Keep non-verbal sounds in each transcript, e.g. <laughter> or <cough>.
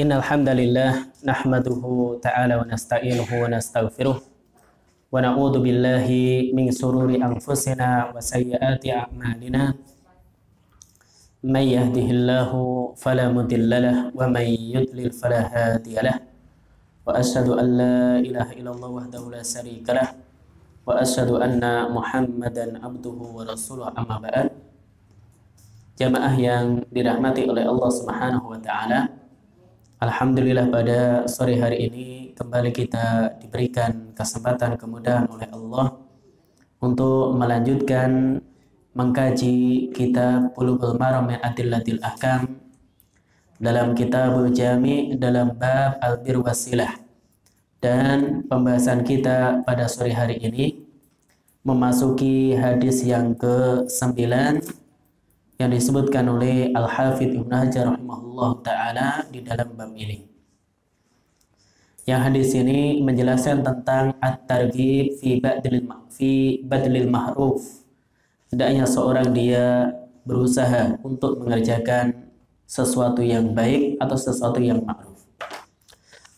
إن الحمد لله نحمده تعالى ونستعينه ونستغفره ونعوذ بالله من سرور أنفسنا وسيئات أعمالنا من يهده الله فلا مضل له ومن يضلل فلا هادي له وأشهد أن لا إله إلا الله وحده لا شريك له وأشهد أن محمدا عبده ورسوله أما بعد jamaah yang dirahmati oleh Allah Subhanahu wa taala Alhamdulillah pada sore hari ini kembali kita diberikan kesempatan kemudahan oleh Allah untuk melanjutkan mengkaji kitab Bulughul Maram min Adillatil Ahkam dalam kitab Jami dalam bab Albir Wasilah. Dan pembahasan kita pada sore hari ini memasuki hadis yang ke-9 yang disebutkan oleh Al-Hafidh Ibn Hajar rahimahullah ta'ala di dalam bab ini. Yang hadis ini menjelaskan tentang at-targhib fi badlil fi badlil mahruf. Hendaknya seorang dia berusaha untuk mengerjakan sesuatu yang baik atau sesuatu yang ma'ruf.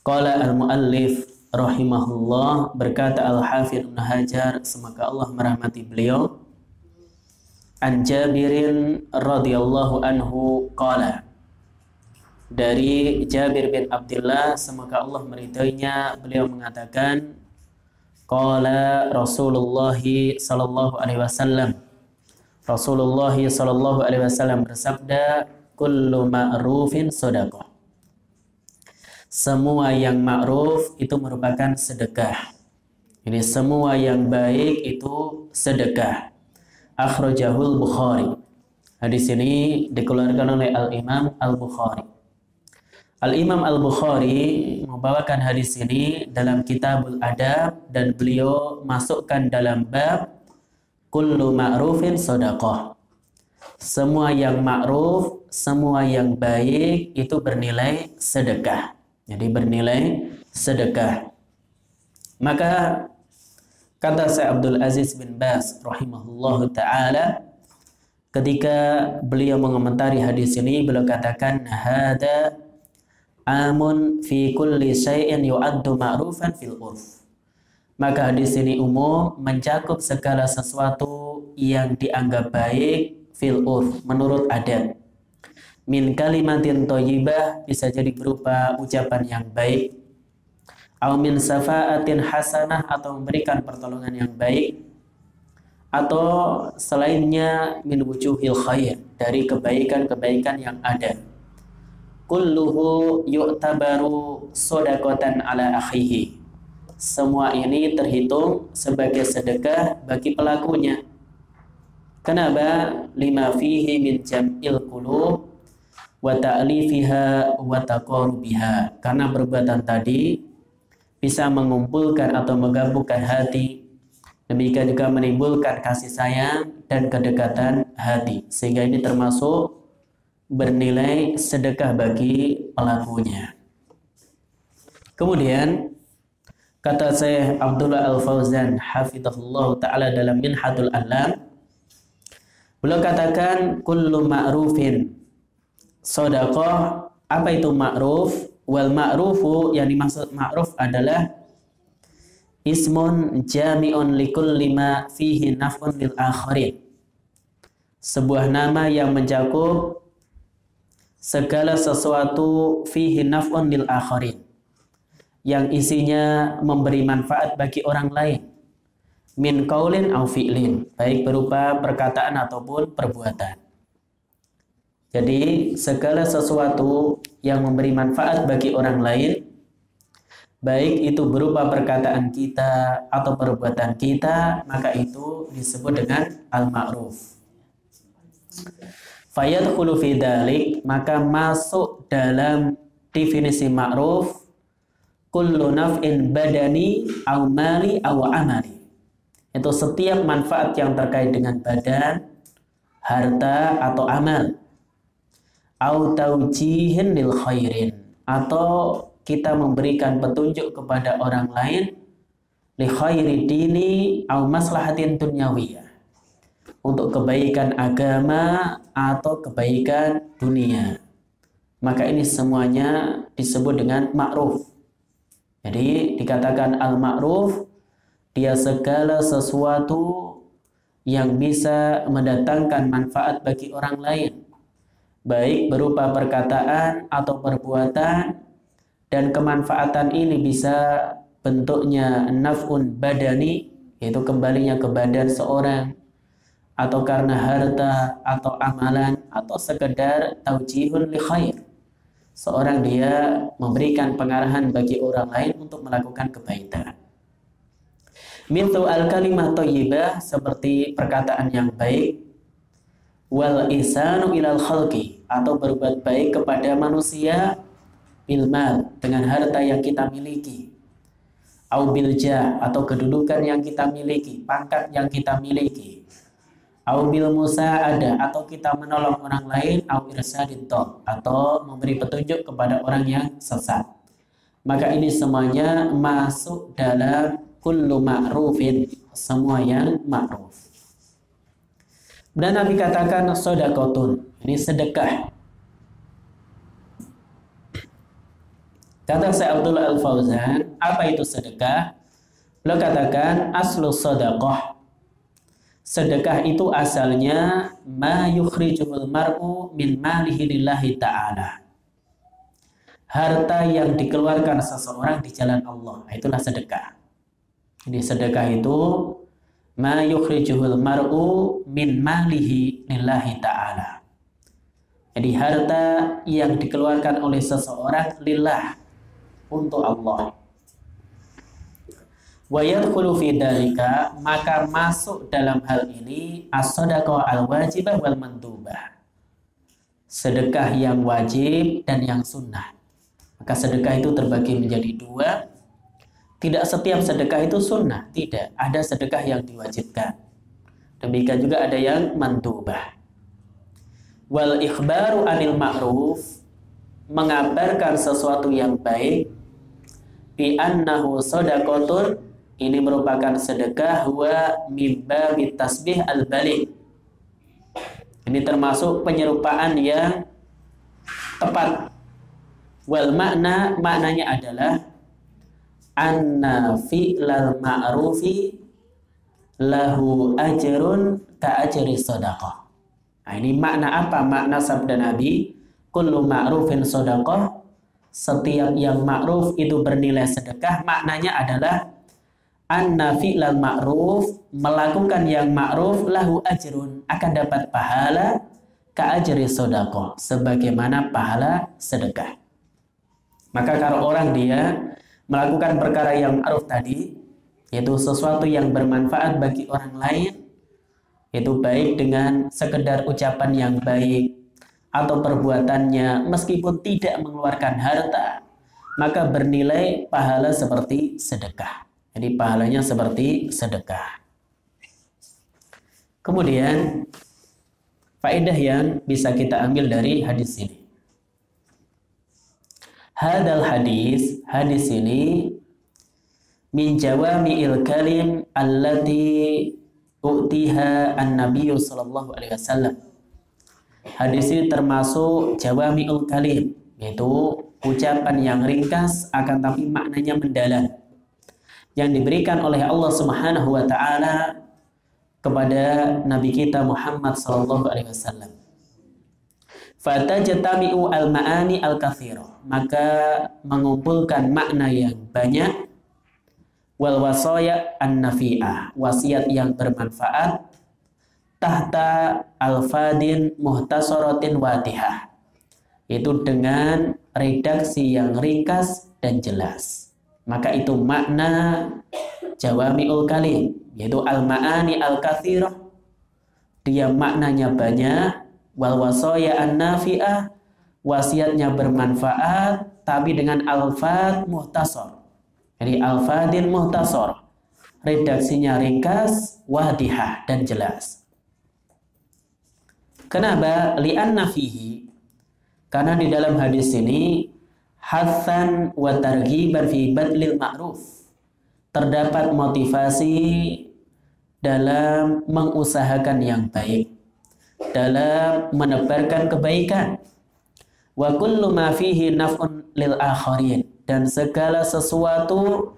Qala al-muallif rahimahullah berkata Al-Hafidh Ibn Hajar semoga Allah merahmati beliau An Jabirin radhiyallahu anhu qala. Dari Jabir bin Abdullah semoga Allah meridainya beliau mengatakan qala Rasulullah sallallahu alaihi wasallam. Rasulullah sallallahu alaihi wasallam bersabda kullu ma'rufin sedekah semua yang ma'ruf itu merupakan sedekah. Ini semua yang baik itu sedekah akhrajahul Bukhari. Hadis ini dikeluarkan oleh Al-Imam Al-Bukhari. Al-Imam Al-Bukhari membawakan hadis ini dalam Kitabul Adab dan beliau masukkan dalam bab kullu ma'rufin sadaqah. Semua yang ma'ruf, semua yang baik itu bernilai sedekah. Jadi bernilai sedekah. Maka Kata Syekh Abdul Aziz bin Bas rahimahullah taala ketika beliau mengomentari hadis ini beliau katakan hada amun fi kulli syai'in yu'addu ma'rufan fil urf. Maka hadis ini umum mencakup segala sesuatu yang dianggap baik fil urf menurut adat. Min kalimatin thayyibah bisa jadi berupa ucapan yang baik au min safaatin hasanah atau memberikan pertolongan yang baik atau selainnya min wujuhil khair dari kebaikan-kebaikan yang ada. Kulluhu yu'tabaru sodakotan ala akhihi. Semua ini terhitung sebagai sedekah bagi pelakunya. Kenapa? Lima fihi min jam'il qulub wa ta'lifiha wa taqarubiha. Karena perbuatan tadi bisa mengumpulkan atau menggabungkan hati. Demikian juga menimbulkan kasih sayang dan kedekatan hati. Sehingga ini termasuk bernilai sedekah bagi pelakunya. Kemudian kata saya Abdullah Al-Fauzan hafizahullah taala dalam Minhatul Alam beliau katakan kullu ma'rufin. Sedekah apa itu ma'ruf Wal ma'rufu yang dimaksud ma'ruf adalah ismun jami'un likul lima fihi naf'un lil akharin. Sebuah nama yang mencakup segala sesuatu fihi naf'un lil akharin. Yang isinya memberi manfaat bagi orang lain. Min kaulin au fi'lin. Baik berupa perkataan ataupun perbuatan. Jadi segala sesuatu yang memberi manfaat bagi orang lain baik itu berupa perkataan kita atau perbuatan kita maka itu disebut dengan al-ma'ruf. Fayadkhulu fi maka masuk dalam definisi ma'ruf kullu naf'in badani aw mali aw amali. Itu setiap manfaat yang terkait dengan badan, harta atau amal au taujihin lil khairin. Atau kita memberikan petunjuk kepada orang lain li khairi dini au maslahatin dunyawiyah. Untuk kebaikan agama atau kebaikan dunia. Maka ini semuanya disebut dengan ma'ruf. Jadi dikatakan al-ma'ruf dia segala sesuatu yang bisa mendatangkan manfaat bagi orang lain baik berupa perkataan atau perbuatan dan kemanfaatan ini bisa bentuknya naf'un badani yaitu kembalinya ke badan seorang atau karena harta atau amalan atau sekedar taujihun li khair seorang dia memberikan pengarahan bagi orang lain untuk melakukan kebaikan. Mintu al kalimah thayyibah seperti perkataan yang baik wal isanu ilal khalqi atau berbuat baik kepada manusia bilmal dengan harta yang kita miliki. Au bilja atau kedudukan yang kita miliki pangkat yang kita miliki. Au bil ada atau kita menolong orang lain au irsadin atau memberi petunjuk kepada orang yang sesat. Maka ini semuanya masuk dalam kullu ma'rufin semua yang ma'ruf dan Nabi katakan sodakotun ini sedekah. Kata saya Abdullah Al-Fauzan apa itu sedekah? Beliau katakan aslu sodakoh Sedekah itu asalnya ma yukhrijul mar'u min malihi lillahi ta'ala. Harta yang dikeluarkan seseorang di jalan Allah, itulah sedekah. Jadi sedekah itu ma yukhrijul mar'u min malihi lillahi ta'ala. Jadi harta yang dikeluarkan oleh seseorang lillah untuk Allah. Wa yadkhulu fi dalika maka masuk dalam hal ini as-sadaqah al-wajibah wal mandubah. Sedekah yang wajib dan yang sunnah. Maka sedekah itu terbagi menjadi dua tidak setiap sedekah itu sunnah. Tidak. Ada sedekah yang diwajibkan. Demikian juga ada yang mandubah wal ikhbaru anil ma'ruf mengabarkan sesuatu yang baik bi annahu sadaqatun ini merupakan sedekah wa mimba tasbih al balik ini termasuk penyerupaan yang tepat. Wal makna maknanya adalah anna fi'lal ma'rufi lahu ajrun ka ajri sadaqah nah ini makna apa? Makna sabda nabi kullu ma'rufin sadaqah setiap yang ma'ruf itu bernilai sedekah maknanya adalah anna fi'lal ma'ruf melakukan yang ma'ruf lahu ajrun akan dapat pahala ka ajri sodako sebagaimana pahala sedekah. Maka kalau orang dia melakukan perkara yang ma'ruf tadi yaitu sesuatu yang bermanfaat bagi orang lain itu baik dengan sekedar ucapan yang baik atau perbuatannya meskipun tidak mengeluarkan harta maka bernilai pahala seperti sedekah jadi pahalanya seperti sedekah. Kemudian faedah yang bisa kita ambil dari hadis ini. Hadal hadis, hadis ini min jawami'il kalim allati u'tiha an-nabiy sallallahu alaihi wasallam. Hadis ini termasuk jawami'ul kalim, yaitu ucapan yang ringkas akan tapi maknanya mendalam yang diberikan oleh Allah Subhanahu wa taala kepada nabi kita Muhammad sallallahu alaihi wasallam. Fatajtami'u al-ma'ani al-katsira, maka mengumpulkan makna yang banyak. Wal wasaya an-nafi'ah, wasiat yang bermanfaat. Tahta al-fadin muhtasaratin watihah. Itu dengan redaksi yang ringkas dan jelas. Maka itu makna jawami'ul kalim. Yaitu al-ma'ani al-kathirah dia maknanya banyak wal wasaya an-nafi'ah wasiatnya bermanfaat tapi dengan alfad muhtasar. Jadi alfadin muhtasar. Redaksinya ringkas wadihah dan jelas. Kenapa? Li'anna fihi. Karena di dalam hadis ini hathan wa targhiban fi badlil ma'ruf. Terdapat motivasi dalam mengusahakan yang baik, dalam menebarkan kebaikan. wa kullu ma fihi naf'un lil akharin dan segala sesuatu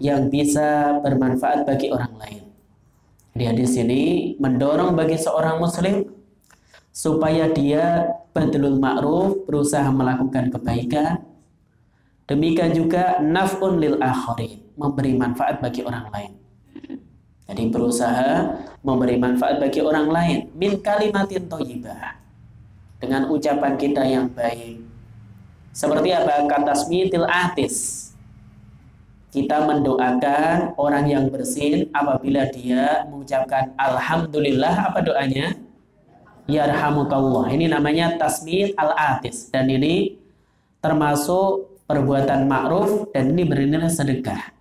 yang bisa bermanfaat bagi orang lain. Dia di sini mendorong bagi seorang muslim supaya dia badlul ma'ruf berusaha melakukan kebaikan. Demikian juga naf'un lil akharin, memberi manfaat bagi orang lain. Jadi berusaha memberi manfaat bagi orang lain min kalimatin thayyibah dengan ucapan kita yang baik. Seperti apa? Kata smitil atis. Kita mendoakan orang yang bersin apabila dia mengucapkan Alhamdulillah. Apa doanya? Yarhamukallah. Ini namanya tasmid al-atis. Dan ini termasuk perbuatan ma'ruf dan ini bernilai sedekah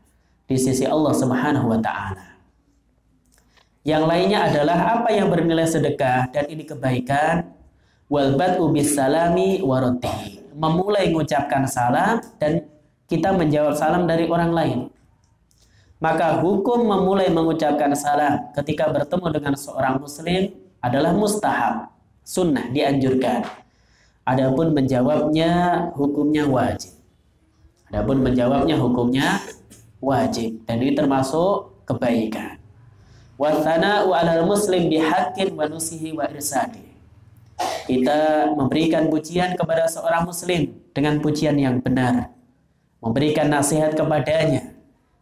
di sisi Allah Subhanahu wa taala. Yang lainnya adalah apa yang bernilai sedekah dan ini kebaikan? Wal bad'u salami waroti memulai mengucapkan salam dan kita menjawab salam dari orang lain. Maka hukum memulai mengucapkan salam ketika bertemu dengan seorang muslim adalah mustahab sunnah dianjurkan. Adapun menjawabnya hukumnya wajib. Adapun menjawabnya hukumnya wajib. Dan ini termasuk kebaikan wa thana'u muslim bihaqqin wa nusihi wa irsadi. Kita memberikan pujian kepada seorang muslim dengan pujian yang benar, memberikan nasihat kepadanya,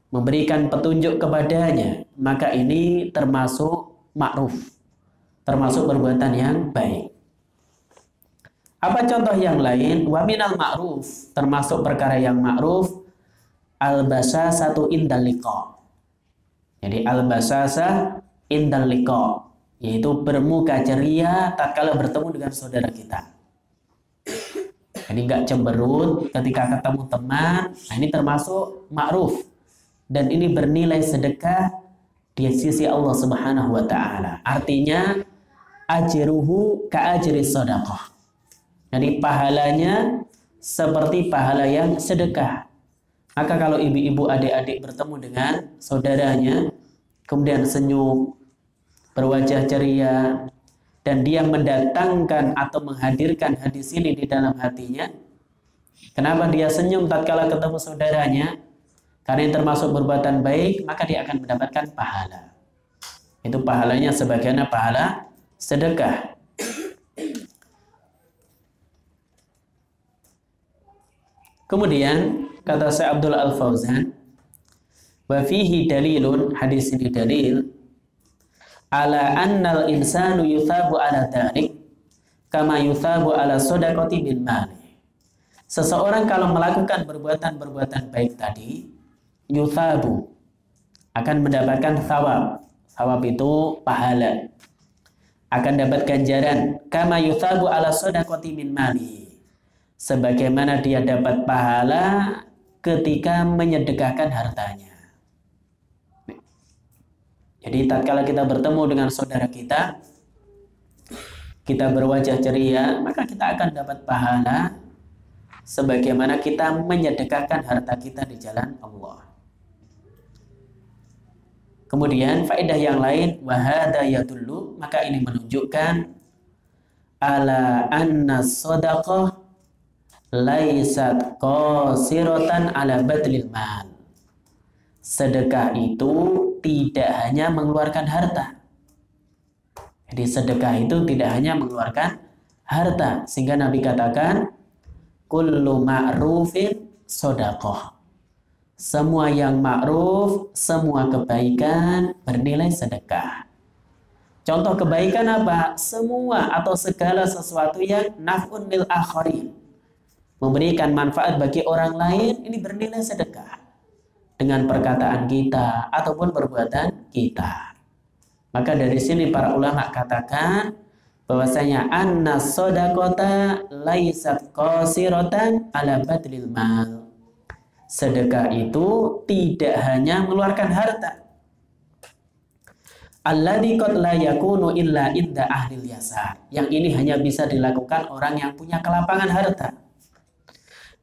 memberikan petunjuk kepadanya, maka ini termasuk ma'ruf, termasuk perbuatan yang baik. Apa contoh yang lain? Wa minal ma'ruf, termasuk perkara yang ma'ruf, al-basa satu indal Jadi al-basasa indal yaitu bermuka ceria tatkala bertemu dengan saudara kita. Jadi nggak cemberut ketika ketemu teman. Nah, ini termasuk ma'ruf dan ini bernilai sedekah di sisi Allah Subhanahu wa taala. Artinya ajruhu ka ajri sedekah. Jadi pahalanya seperti pahala yang sedekah. Maka kalau ibu-ibu adik-adik bertemu dengan saudaranya kemudian senyum berwajah ceria, dan dia mendatangkan atau menghadirkan hadis ini di dalam hatinya. Kenapa dia senyum tatkala ketemu saudaranya? Karena yang termasuk perbuatan baik, maka dia akan mendapatkan pahala. Itu pahalanya sebagaimana pahala sedekah. Kemudian kata Syekh Abdul Al Fauzan, wa fihi dalilun hadis ini dalil ala annal insanu yuthabu ala dhalik kama yuthabu ala sodakoti bin mali. Seseorang kalau melakukan perbuatan-perbuatan baik tadi, yuthabu akan mendapatkan thawab. Thawab itu pahala. Akan dapat ganjaran. Kama yuthabu ala sodakoti min mali. Sebagaimana dia dapat pahala ketika menyedekahkan hartanya. Jadi tatkala kita bertemu dengan saudara kita, kita berwajah ceria, maka kita akan dapat pahala sebagaimana kita menyedekahkan harta kita di jalan Allah. Kemudian faedah yang lain wahada dulu maka ini menunjukkan ala anna sadaqah laisat qasiratan ala badlil mal. Sedekah itu tidak hanya mengeluarkan harta. Jadi sedekah itu tidak hanya mengeluarkan harta. Sehingga Nabi katakan, Kullu ma'rufin sodakoh. Semua yang ma'ruf, semua kebaikan bernilai sedekah. Contoh kebaikan apa? Semua atau segala sesuatu yang naf'un lil akharin. Memberikan manfaat bagi orang lain, ini bernilai sedekah dengan perkataan kita ataupun perbuatan kita. Maka dari sini para ulama katakan bahwasanya anna sodakota laisat qasiratan ala badlil mal. Sedekah itu tidak hanya mengeluarkan harta. Alladhi qad la yakunu illa inda ahli yasar. Yang ini hanya bisa dilakukan orang yang punya kelapangan harta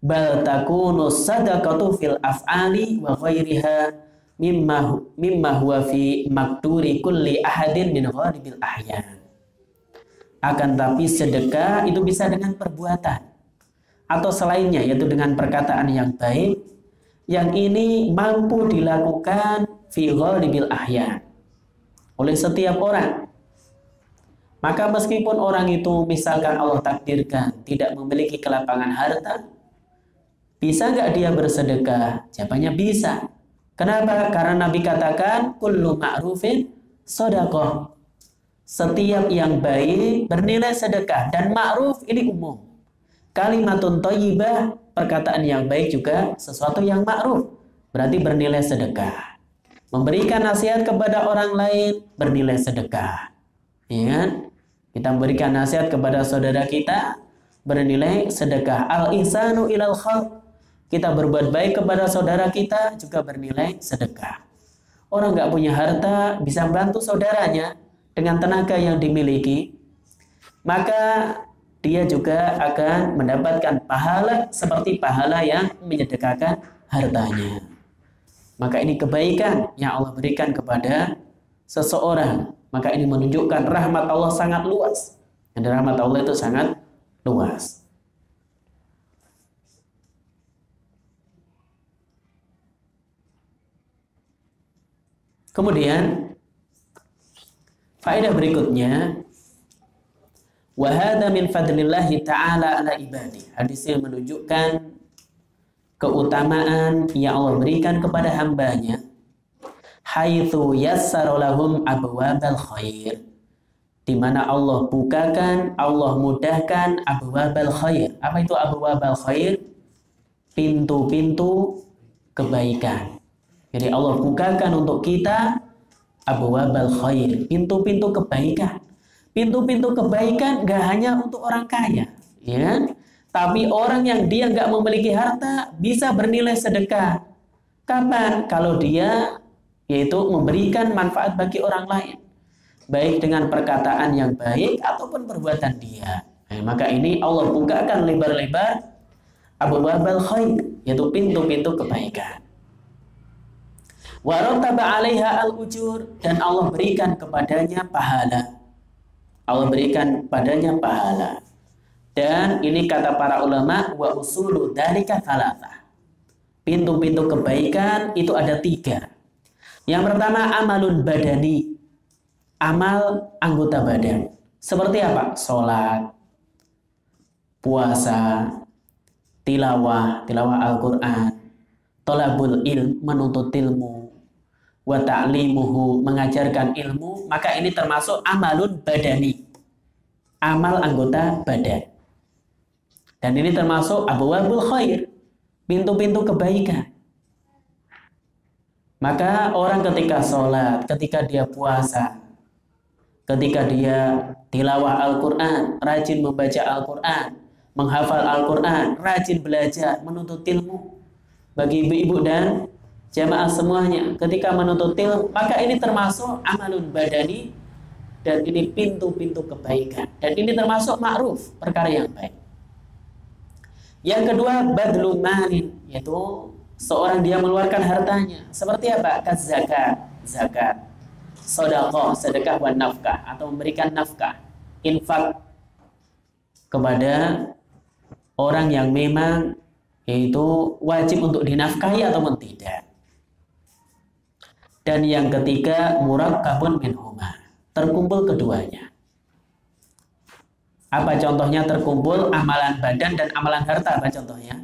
bal takunu sadaqatu fil af'ali wa ghairiha mimma mimma huwa fi makturi kulli ahadin min ghalibil ahyan akan tapi sedekah itu bisa dengan perbuatan atau selainnya yaitu dengan perkataan yang baik yang ini mampu dilakukan fi ghalibil ahya oleh setiap orang. Maka meskipun orang itu misalkan Allah takdirkan tidak memiliki kelapangan harta, bisa nggak dia bersedekah? Jawabannya bisa. Kenapa? Karena Nabi katakan kullu ma'rufin sodakoh. Setiap yang baik bernilai sedekah dan ma'ruf ini umum. Kalimatun toyibah, perkataan yang baik juga sesuatu yang ma'ruf. Berarti bernilai sedekah. Memberikan nasihat kepada orang lain bernilai sedekah. Ya kan? Kita memberikan nasihat kepada saudara kita bernilai sedekah. Al-ihsanu ilal khalq. Kita berbuat baik kepada saudara kita juga bernilai sedekah. Orang nggak punya harta bisa membantu saudaranya dengan tenaga yang dimiliki, maka dia juga akan mendapatkan pahala seperti pahala yang menyedekahkan hartanya. Maka ini kebaikan yang Allah berikan kepada seseorang. Maka ini menunjukkan rahmat Allah sangat luas. Dan rahmat Allah itu sangat luas. Kemudian faedah berikutnya wahada min fadlillahi ta'ala ala ibadi. Hadis ini menunjukkan keutamaan yang Allah berikan kepada hambanya haitsu yassara lahum abwabal khair di mana Allah bukakan, Allah mudahkan abwabal khair. Apa itu abwabal khair? Pintu-pintu kebaikan. Jadi Allah bukakan untuk kita abwabal khair, pintu-pintu kebaikan. Pintu-pintu kebaikan gak hanya untuk orang kaya, ya. Tapi orang yang dia nggak memiliki harta bisa bernilai sedekah. Kapan? Kalau dia yaitu memberikan manfaat bagi orang lain. Baik dengan perkataan yang baik ataupun perbuatan dia. Nah, maka ini Allah bukakan lebar-lebar Abu Babal khair, yaitu pintu-pintu kebaikan. Warotaba alaiha al-ujur dan Allah berikan kepadanya pahala. Allah berikan padanya pahala. Dan ini kata para ulama wa usulu thalatha. Pintu-pintu kebaikan itu ada tiga. Yang pertama amalun badani. Amal anggota badan. Seperti apa? Sholat, puasa, tilawah, tilawah Al-Quran, tolabul ilm, menuntut ilmu, wa ta'limuhu, mengajarkan ilmu, maka ini termasuk amalun badani. Amal anggota badan. Dan ini termasuk Abu abwabul khair, pintu-pintu kebaikan. Maka orang ketika sholat, ketika dia puasa, ketika dia tilawah Al-Quran, rajin membaca Al-Quran, menghafal Al-Quran, rajin belajar, menuntut ilmu. Bagi ibu-ibu dan jamaah semuanya, ketika menuntut ilmu, maka ini termasuk amalun badani, dan ini pintu-pintu kebaikan. Dan ini termasuk ma'ruf, perkara yang baik. Yang kedua, badlu malin, yaitu seorang dia mengeluarkan hartanya. Seperti apa? Kat zakat, zakat. Sodakoh, sedekah wan nafkah, atau memberikan nafkah, infak kepada orang yang memang yaitu wajib untuk dinafkahi ataupun tidak. Dan yang ketiga, kabun min huma, terkumpul keduanya. Apa contohnya terkumpul amalan badan dan amalan harta? Apa contohnya?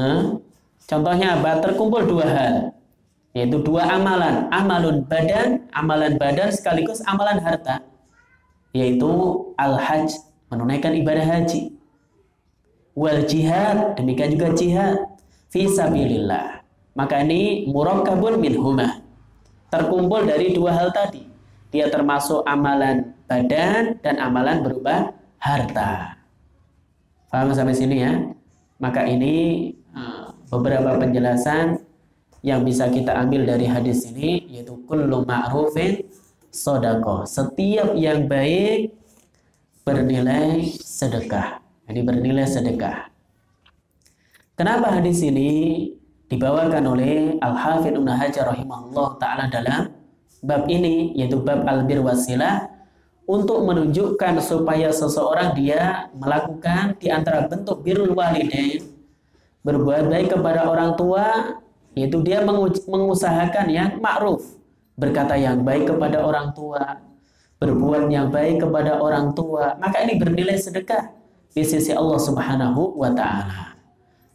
Hmm? Contohnya apa? Terkumpul dua hal. Yaitu dua amalan. Amalun badan, amalan badan sekaligus amalan harta. Yaitu al-hajj, menunaikan ibadah haji. Wal jihad, demikian juga jihad. Fisabilillah. Maka ini murakkabun min huma. Terkumpul dari dua hal tadi. Dia termasuk amalan badan dan amalan berupa harta. Paham sampai sini ya? Maka ini eh, beberapa penjelasan yang bisa kita ambil dari hadis ini yaitu kullu ma'rufin sodako. Setiap yang baik bernilai sedekah. Jadi bernilai sedekah. Kenapa hadis ini dibawakan oleh Al-Hafidh Ibnu Hajar rahimahullah taala dalam bab ini yaitu bab al-bir wasilah untuk menunjukkan supaya seseorang dia melakukan di antara bentuk birrul walidain berbuat baik kepada orang tua yaitu dia mengusahakan yang ma'ruf berkata yang baik kepada orang tua berbuat yang baik kepada orang tua. Maka ini bernilai sedekah di sisi Allah Subhanahu wa taala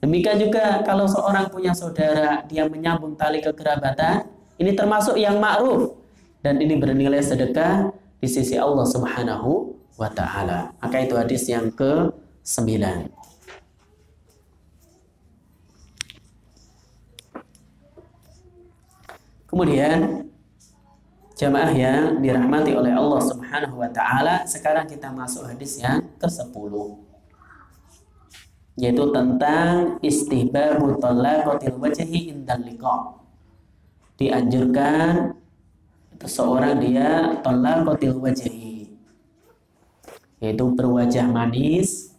demikian juga kalau seorang punya saudara dia menyambung tali kekerabatan ini termasuk yang ma'ruf dan ini bernilai sedekah di sisi Allah Subhanahu wa taala. Maka itu hadis yang ke-9. Kemudian jamaah yang dirahmati oleh Allah Subhanahu wa taala, sekarang kita masuk hadis yang ke-10 yaitu tentang istihbabu talaqatil wajhi indal liqa. Dianjurkan seorang dia kotil wajhi yaitu berwajah manis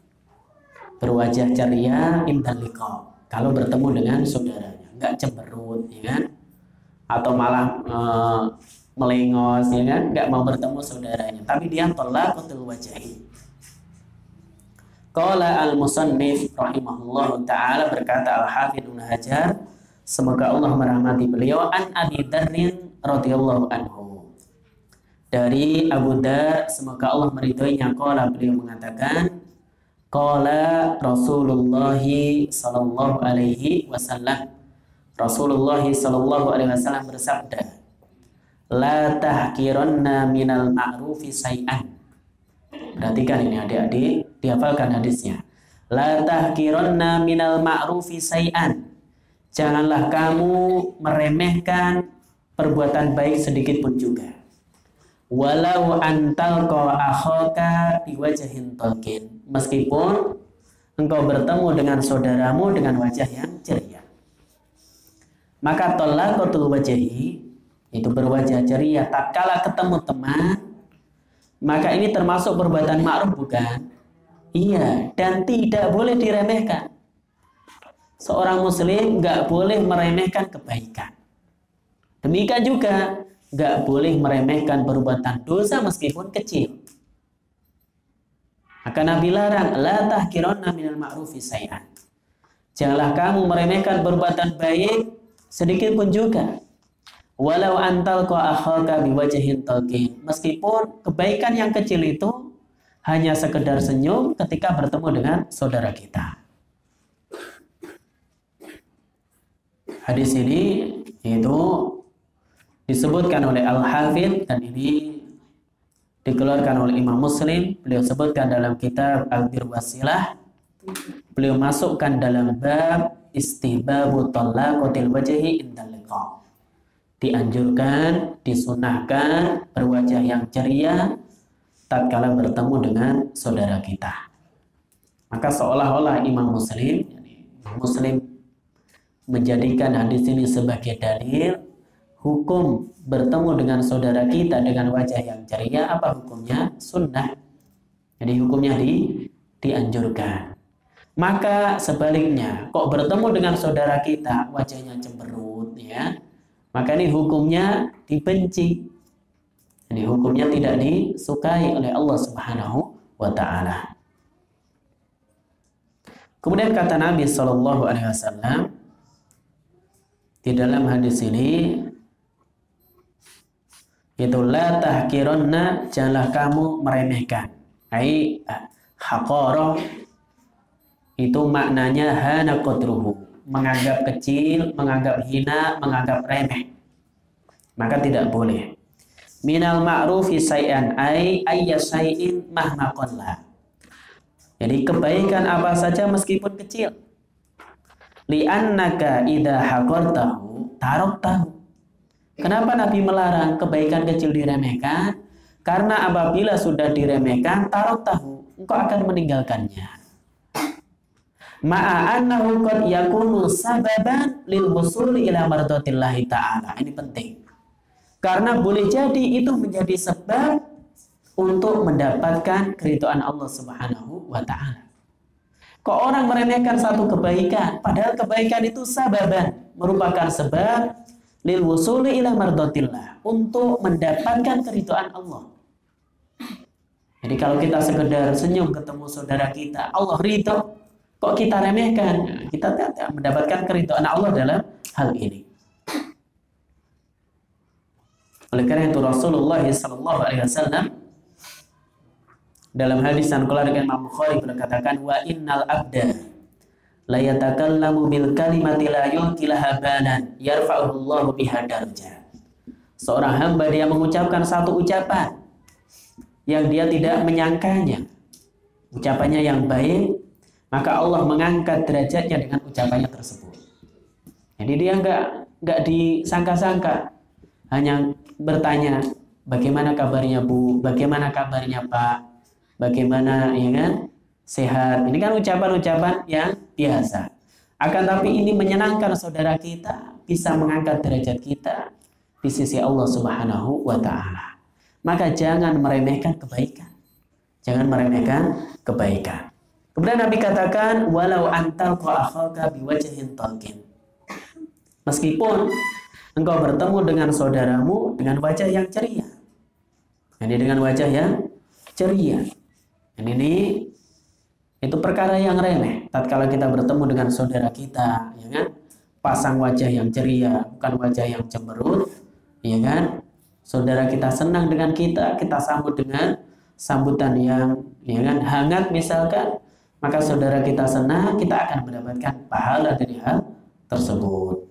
berwajah ceria intan kalau bertemu dengan saudaranya nggak cemberut ya kan? Atau malah e, melengos ya kan? Nggak mau bertemu saudaranya. Tapi dia kotil wajhi Qala al-musannif rahimahullah ta'ala berkata al-hafidh Hajar semoga Allah merahmati beliau an Abi Darrin radhiyallahu anhu. Dari Abu Dar, semoga Allah meridhoinya, qala beliau mengatakan, qala Rasulullah sallallahu alaihi wasallam. Rasulullah sallallahu alaihi wasallam bersabda, La tahkiranna minal ma'rufi say'an. Perhatikan ini adik-adik, dihafalkan hadisnya. La tahkiranna minal ma'rufi say'an. Janganlah kamu meremehkan perbuatan baik sedikit pun juga. Walau antal ko akhoka biwajahin talqin. Meskipun engkau bertemu dengan saudaramu dengan wajah yang ceria. Maka talaqatul wajahi itu berwajah ceria tak kala ketemu teman maka ini termasuk perbuatan ma'ruf bukan? Iya, dan tidak boleh diremehkan. Seorang muslim nggak boleh meremehkan kebaikan. Demikian juga nggak boleh meremehkan perbuatan dosa meskipun kecil. Maka Nabi larang, la tahkironna minal ma'rufi say'an. Janganlah kamu meremehkan perbuatan baik sedikit pun juga. Walau antal ko akhaka biwajahin talqin. Meskipun kebaikan yang kecil itu hanya sekedar senyum ketika bertemu dengan saudara kita. Hadis ini itu disebutkan oleh Al-Hafidh dan ini dikeluarkan oleh Imam Muslim. Beliau sebutkan dalam kitab Al-Bir Wasilah. Beliau masukkan dalam bab istihbabu talaqatil wajhi indal liqa. Dianjurkan, disunahkan berwajah yang ceria tatkala bertemu dengan saudara kita. Maka seolah-olah Imam Muslim, Muslim menjadikan hadis ini sebagai dalil hukum bertemu dengan saudara kita dengan wajah yang ceria. Apa hukumnya? Sunnah. Jadi hukumnya di dianjurkan. Maka sebaliknya kok bertemu dengan saudara kita wajahnya cemberut ya maka ini hukumnya dibenci. Jadi hukumnya tidak disukai oleh Allah Subhanahu wa taala. Kemudian kata Nabi Shallallahu alaihi wasallam di dalam hadis ini itu la tahkironna janganlah kamu meremehkan. Ai haqara itu maknanya hana qadruhu menganggap kecil menganggap hina menganggap remeh maka tidak boleh minal ma'rufi say'an ai ayya say'in mahma jadi kebaikan apa saja meskipun kecil li'annaka idha haqartahu taraktahu Kenapa Nabi melarang kebaikan kecil diremehkan? Karena apabila sudah diremehkan, taruh tahu, engkau akan meninggalkannya. Ma'annahu qad yakunu sababan lil wusuli ila mardatillahi ta'ala. Ini penting. Karena boleh jadi itu menjadi sebab untuk mendapatkan keridhaan Allah Subhanahu wa taala. Kok orang meremehkan satu kebaikan, padahal kebaikan itu sababan, merupakan sebab lil wusuli ila mardotillah untuk mendapatkan keridhaan Allah. Jadi kalau kita sekedar senyum ketemu saudara kita, Allah ridho, kok kita remehkan? Kita tidak mendapatkan keridhaan Allah dalam hal ini. Oleh karena itu Rasulullah Sallallahu Alaihi Wasallam dalam hadis yang keluarga Imam Bukhari berkatakan wa innal abda la yatakallamu bil kalimati la yulqilaha banan yarfa'uhu Allahu biha darajat. Seorang hamba dia mengucapkan satu ucapan yang dia tidak menyangkanya. Ucapannya yang baik, maka Allah mengangkat derajatnya dengan ucapannya tersebut. Jadi dia nggak nggak disangka-sangka, hanya bertanya bagaimana kabarnya Bu, bagaimana kabarnya Pak, bagaimana ya kan sehat. Ini kan ucapan-ucapan yang biasa. Akan tapi ini menyenangkan saudara kita, bisa mengangkat derajat kita di sisi Allah Subhanahu wa taala maka jangan meremehkan kebaikan. Jangan meremehkan kebaikan. Kemudian Nabi katakan, walau antal. Meskipun engkau bertemu dengan saudaramu dengan wajah yang ceria. Ini dengan wajah yang ceria. Dan ini itu perkara yang remeh. Tatkala kita bertemu dengan saudara kita, ya kan? Pasang wajah yang ceria, bukan wajah yang cemberut, ya kan? saudara kita senang dengan kita, kita sambut dengan sambutan yang ya kan hangat misalkan, maka saudara kita senang, kita akan mendapatkan pahala dari hal tersebut.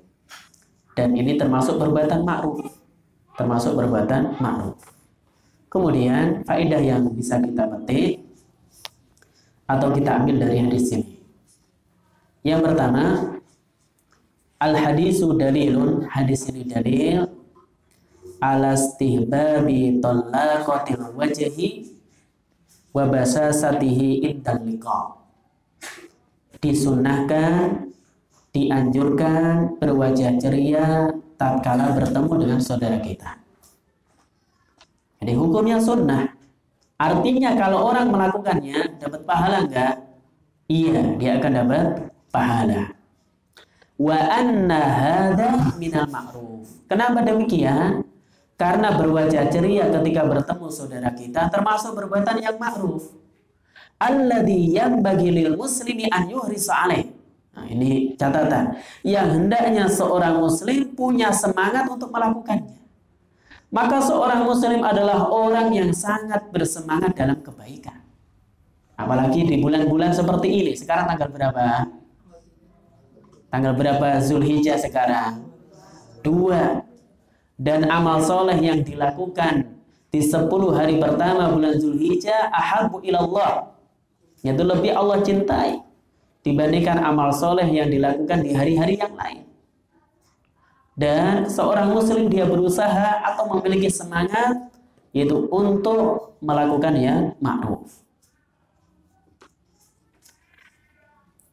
Dan ini termasuk perbuatan ma'ruf. Termasuk perbuatan ma'ruf. Kemudian faedah yang bisa kita petik atau kita ambil dari hadis ini. Yang pertama, al hadisu dalilun, hadis ini dalil ala stihbabi talaqatil wajhi wa basasatihi indan liqa. Disunahkan dianjurkan berwajah ceria tatkala bertemu dengan saudara kita. Jadi hukumnya sunnah artinya kalau orang melakukannya dapat pahala enggak? Iya dia akan dapat pahala. Wa anna hadha minal ma'ruf. Kenapa demikian karena berwajah ceria ketika bertemu saudara kita termasuk perbuatan yang ma'ruf. Alladhi yang bagi lil muslimi an yuhrisa alaih. Nah, ini catatan. Yang hendaknya seorang muslim punya semangat untuk melakukannya. Maka seorang muslim adalah orang yang sangat bersemangat dalam kebaikan. Apalagi di bulan-bulan seperti ini. Sekarang tanggal berapa? Tanggal berapa Zulhijjah sekarang? Dua dan amal soleh yang dilakukan di 10 hari pertama bulan Zulhijjah ahabu ilallah. Yaitu lebih Allah cintai dibandingkan amal soleh yang dilakukan di hari-hari yang lain. Dan seorang muslim dia berusaha atau memiliki semangat yaitu untuk melakukan yang ma'ruf.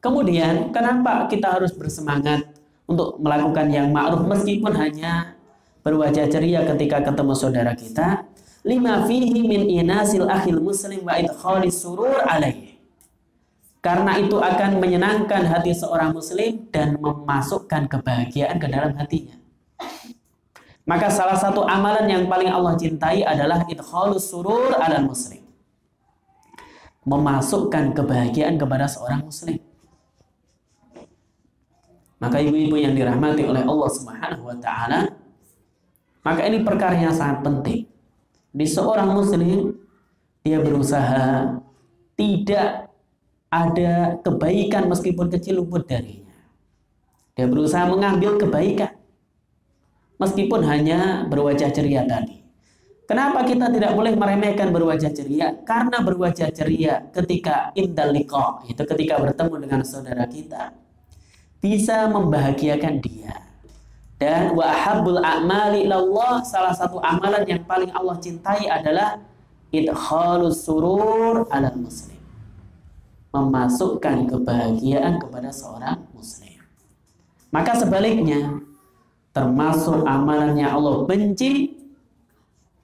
Kemudian kenapa kita harus bersemangat untuk melakukan yang ma'ruf? Meskipun hanya berwajah ceria ketika ketemu saudara kita. Lima fihi min inasil akhil muslim wa idkhalis surur alaihi. Karena itu akan menyenangkan hati seorang muslim dan memasukkan kebahagiaan ke dalam hatinya. Maka salah satu amalan yang paling Allah cintai adalah idkhalus surur alal muslim. Memasukkan kebahagiaan kepada seorang muslim. Maka ibu-ibu yang dirahmati oleh Allah Subhanahu wa taala maka ini perkara yang sangat penting. Di seorang muslim, dia berusaha tidak ada kebaikan meskipun kecil luput darinya. Dia berusaha mengambil kebaikan. Meskipun hanya berwajah ceria tadi. Kenapa kita tidak boleh meremehkan berwajah ceria? Karena berwajah ceria ketika indal itu ketika bertemu dengan saudara kita, bisa membahagiakan dia dan wa habbul a'mali ilallah salah satu amalan yang paling Allah cintai adalah idkhalus surur ala muslim. Memasukkan kebahagiaan kepada seorang muslim. Maka sebaliknya termasuk amalannya Allah benci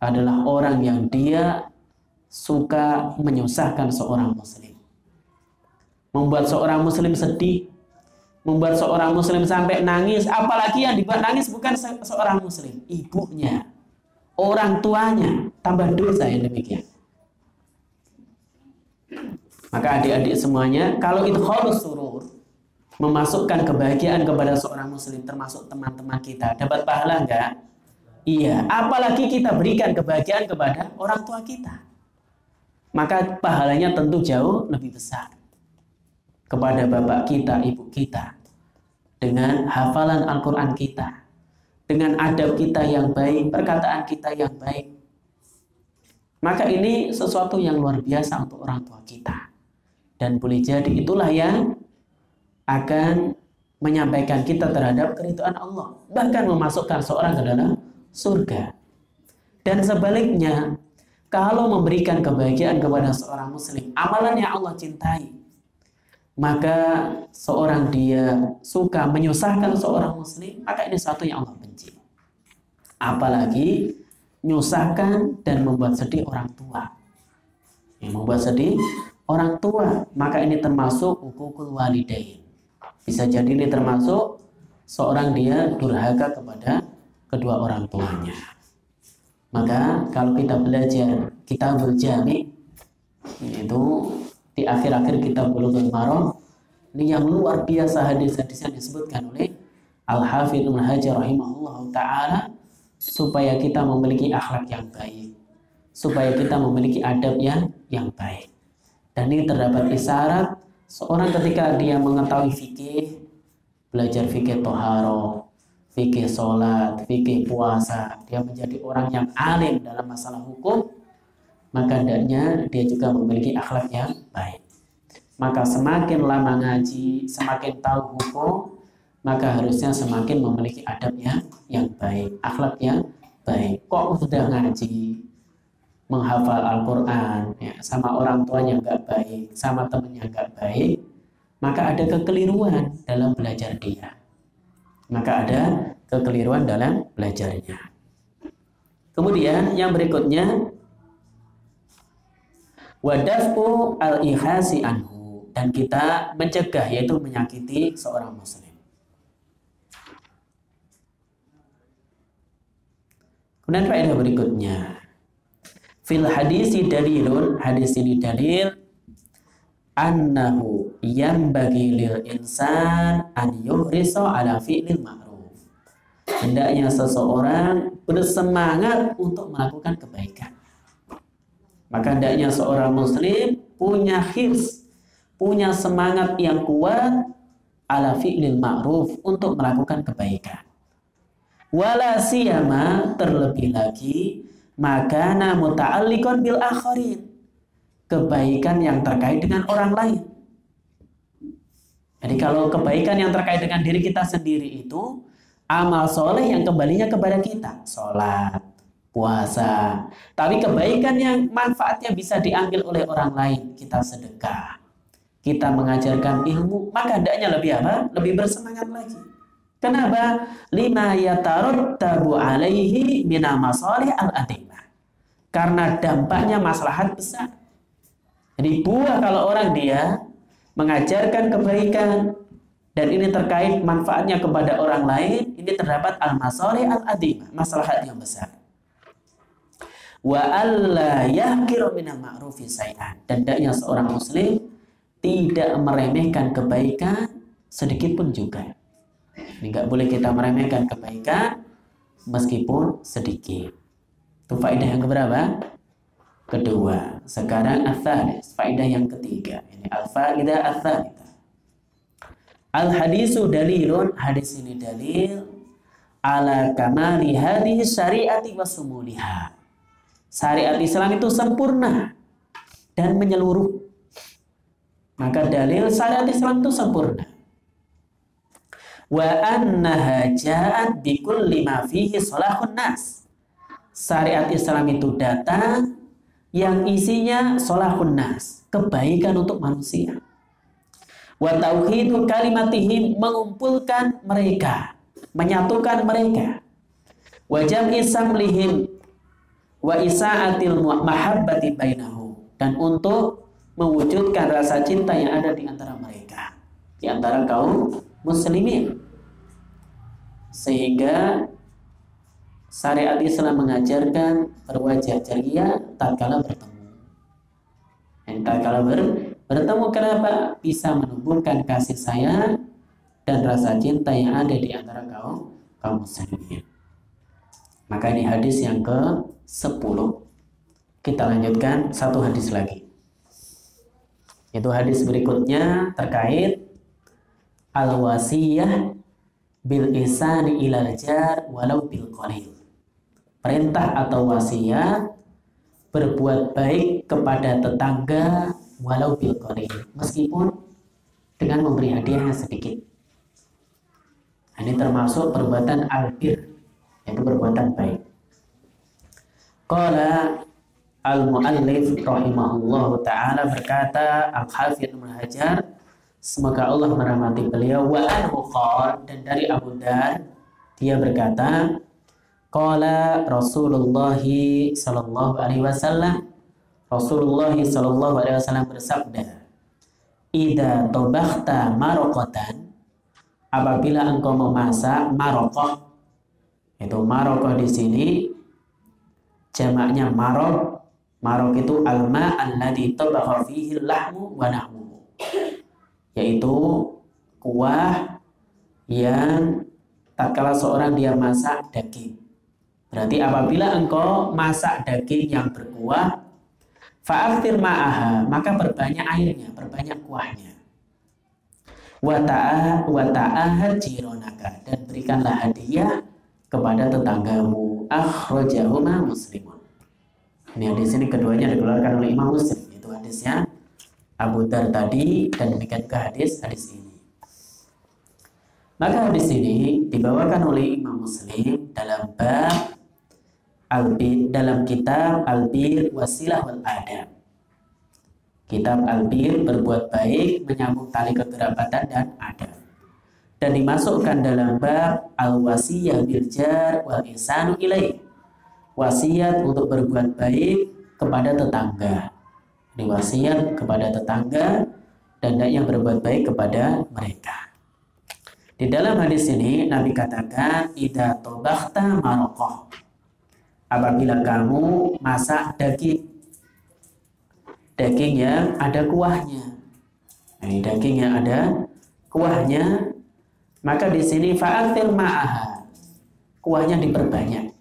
adalah orang yang dia suka menyusahkan seorang muslim. Membuat seorang muslim sedih, membuat seorang muslim sampai nangis apalagi yang dibuat nangis bukan se seorang muslim ibunya orang tuanya tambah dosa yang demikian Maka adik-adik semuanya, kalau itu halus surur, memasukkan kebahagiaan kepada seorang muslim termasuk teman-teman kita, dapat pahala enggak? Iya, apalagi kita berikan kebahagiaan kepada orang tua kita. Maka pahalanya tentu jauh lebih besar. Kepada bapak kita, ibu kita. Dengan hafalan Al-Quran kita. Dengan adab kita yang baik, perkataan kita yang baik. Maka ini sesuatu yang luar biasa untuk orang tua kita. Dan boleh jadi itulah yang akan menyampaikan kita terhadap keridhaan Allah. Bahkan memasukkan seorang ke dalam surga. Dan sebaliknya, kalau memberikan kebahagiaan kepada seorang muslim, amalan yang Allah cintai, maka seorang dia suka menyusahkan seorang muslim, maka ini satu yang Allah benci. Apalagi menyusahkan dan membuat sedih orang tua. Yang membuat sedih orang tua, maka ini termasuk hukukul walidain. Bisa jadi ini termasuk seorang dia durhaka kepada kedua orang tuanya. Maka kalau kita belajar kita berjami itu di akhir-akhir kita bulughul maram ini yang luar biasa hadis-hadis yang disebutkan oleh Al Hafidh Ibnu Hajar rahimahullah taala supaya kita memiliki akhlak yang baik, supaya kita memiliki adab yang yang baik. Dan ini terdapat isyarat seorang ketika dia mengetahui fikih, belajar fikih toharo, fikih sholat, fikih puasa, dia menjadi orang yang alim dalam masalah hukum, maka hendaknya dia juga memiliki akhlak yang baik. Maka semakin lama ngaji, semakin tahu hukum, maka harusnya semakin memiliki adab yang, yang baik, akhlak yang baik. Kok sudah ngaji, menghafal Al-Quran ya, sama orang tuanya nggak baik, sama temannya nggak baik, maka ada kekeliruan dalam belajar dia. Maka ada kekeliruan dalam belajarnya. Kemudian yang berikutnya wadafu al-ihasi anhu dan kita mencegah yaitu menyakiti seorang muslim. Kemudian faedah berikutnya Fil hadisi dalilun, hadis ini dalil annahu bagi lil insan an yuhrisa ala fi'lil ma'ruf. Hendaknya seseorang bersemangat untuk melakukan kebaikan. Maka hendaknya seorang muslim punya hirs, punya semangat yang kuat ala fi'lil ma'ruf untuk melakukan kebaikan. Wala siyama terlebih lagi makana muta'alliqan bil akharin. Kebaikan yang terkait dengan orang lain. Jadi kalau kebaikan yang terkait dengan diri kita sendiri itu amal soleh yang kembalinya kepada kita. Sholat, puasa. Tapi kebaikan yang manfaatnya bisa diambil oleh orang lain. Kita sedekah. Kita mengajarkan ilmu. Maka hendaknya lebih apa? Lebih bersemangat lagi. Kenapa? Lima tabu alaihi minama soleh al-adim karena dampaknya maslahat besar. Jadi buah kalau orang dia mengajarkan kebaikan dan ini terkait manfaatnya kepada orang lain, ini terdapat al-masalih al-adimah, maslahat yang besar. Wa alla yahkiru minal ma'rufi say'an. Dan hendaknya seorang muslim tidak meremehkan kebaikan sedikit pun juga. Ini enggak boleh kita meremehkan kebaikan meskipun sedikit. Itu faedah yang keberapa? Kedua. Sekarang al-thalis, faedah yang ketiga. Ini al-faidah al-thalithah. Al-hadisu dalilun, hadis ini dalil ala kamali hadhihi syariati wa sumuliha. Syariat Islam itu sempurna dan menyeluruh. Maka dalil syariat Islam itu sempurna. Wa annaha ja'at bikulli ma fihi salahun nas syariat Islam itu datang yang isinya solahun nas, kebaikan untuk manusia. Wa tauhidu kalimatihim mengumpulkan mereka, menyatukan mereka. Wa jam'i samlihim wa isa'atil mahabbati bainahu dan untuk mewujudkan rasa cinta yang ada di antara mereka, di antara kaum muslimin. Sehingga Syariat Islam mengajarkan berwajah ceria tatkala bertemu. Dan tatkala ber, Bertemu kenapa? Bisa menumbuhkan kasih sayang dan rasa cinta yang ada di antara kaum kaum muslimin. Maka ini hadis yang ke-10. Kita lanjutkan satu hadis lagi. Itu hadis berikutnya terkait al-wasiyah bil ihsani ilal jar walau bil qalil. Perintah atau wasiat berbuat baik kepada tetangga walau bil qalil, meskipun dengan memberi hadiah yang sedikit. Ini termasuk perbuatan albir, yaitu perbuatan baik. Qala al-muallif rahimahullahu taala berkata Al-Hafidz Ibnu Hajar semoga Allah merahmati beliau. Wa anhu dan dari Abu Dar dia berkata qala Rasulullah sallallahu alaihi wasallam Rasulullah sallallahu alaihi wasallam bersabda Ida tobakhta marokatan apabila engkau memasak marokoh itu marokoh di sini jamaknya marok. Marok itu alma alladhi tabakha fihi lahmu wa nahmuhu. Yaitu kuah yang tak kala seorang dia masak daging. Berarti apabila engkau masak daging yang berkuah fa'aftir ma'aha maka perbanyak airnya perbanyak kuahnya. Wata'ah jironaka. Dan berikanlah hadiah kepada tetanggamu akhrajahuma muslimun. Ini hadis ini keduanya dikeluarkan oleh Imam Muslim. Itu hadisnya Abu Dar tadi dan demikian juga hadis hadis ini. Maka hadis ini dibawakan oleh Imam Muslim dalam bab Albir dalam kitab Albir Wasilah wal Adab. Kitab Albir berbuat baik, menyambung tali kekerabatan dan adab. Dan dimasukkan dalam bab al-wasiyah biljar wal ihsanu ilaih. Wasiat untuk berbuat baik kepada tetangga. Ini wasiat kepada tetangga dan yang berbuat baik kepada mereka. Di dalam hadis ini Nabi katakan ida tobakhta marokoh. Apabila kamu masak daging daging yang ada kuahnya. Ini daging yang ada kuahnya, maka di sini fa'athir ma'aha. Kuahnya diperbanyak.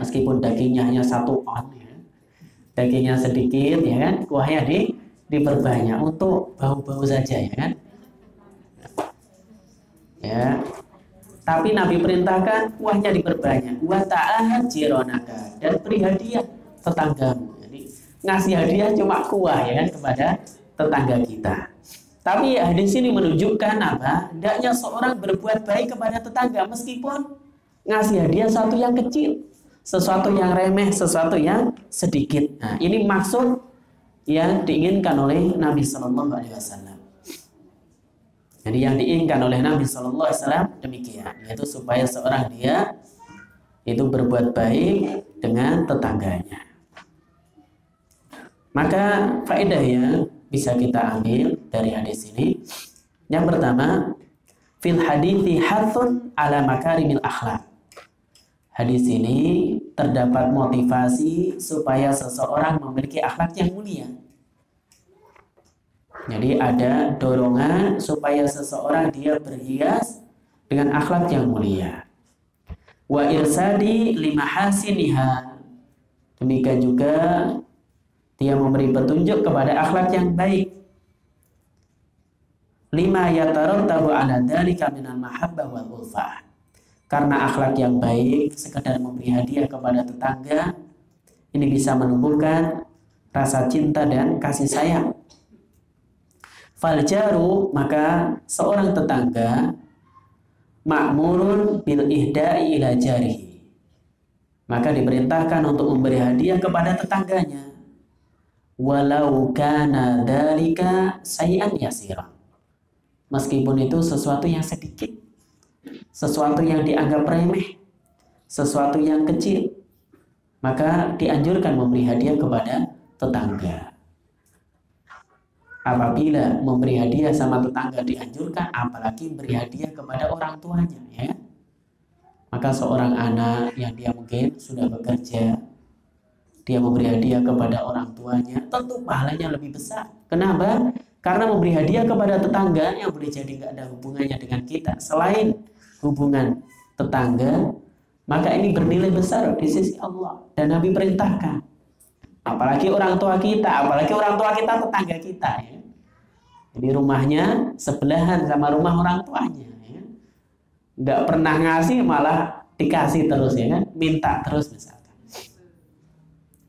Meskipun dagingnya hanya satu on, ya. dagingnya sedikit, ya kan, kuahnya di diperbanyak untuk bau-bau saja, ya kan. Ya, tapi Nabi perintahkan kuahnya diperbanyak. Wa ta'ahad jironaka dan beri hadiah tetanggamu ngasih hadiah cuma kuah ya kan kepada tetangga kita. Tapi hadis ini menunjukkan apa? Hendaknya seorang berbuat baik kepada tetangga meskipun ngasih hadiah satu yang kecil, sesuatu yang remeh, sesuatu yang sedikit. Nah, ini maksud yang diinginkan oleh Nabi Shallallahu Alaihi Wasallam. Jadi yang diinginkan oleh Nabi Shallallahu Alaihi Wasallam demikian, yaitu supaya seorang dia itu berbuat baik dengan tetangganya. Maka faedahnya bisa kita ambil dari hadis ini. Yang pertama, fil hadithi hathun ala makarimil akhlak. Hadis ini terdapat motivasi supaya seseorang memiliki akhlak yang mulia. Jadi ada dorongan supaya seseorang dia berhias dengan akhlak yang mulia. Wa irsadi lima hasiniha. Demikian juga dia memberi petunjuk kepada akhlak yang baik. Lima yatarattabu ala dzalika minal mahabbah wal ulfah. Karena akhlak yang baik, sekedar memberi hadiah kepada tetangga, ini bisa menumbuhkan rasa cinta dan kasih sayang. Faljaru, maka seorang tetangga makmurun bil ihda'i ila jarihi. Maka diperintahkan untuk memberi hadiah kepada tetangganya walau kana dalika sayan yasira. Meskipun itu sesuatu yang sedikit, sesuatu yang dianggap remeh, sesuatu yang kecil, maka dianjurkan memberi hadiah kepada tetangga. Apabila memberi hadiah sama tetangga dianjurkan, apalagi beri hadiah kepada orang tuanya, ya. Maka seorang anak yang dia mungkin sudah bekerja, dia memberi hadiah kepada orang tuanya, tentu pahalanya lebih besar. Kenapa? Karena memberi hadiah kepada tetangga yang boleh jadi nggak ada hubungannya dengan kita. Selain hubungan tetangga, maka ini bernilai besar di sisi Allah. Dan Nabi perintahkan. Apalagi orang tua kita, apalagi orang tua kita tetangga kita. Ya. Jadi rumahnya sebelahan sama rumah orang tuanya. Ya. Nggak pernah ngasih malah dikasih terus ya kan, minta terus misalkan.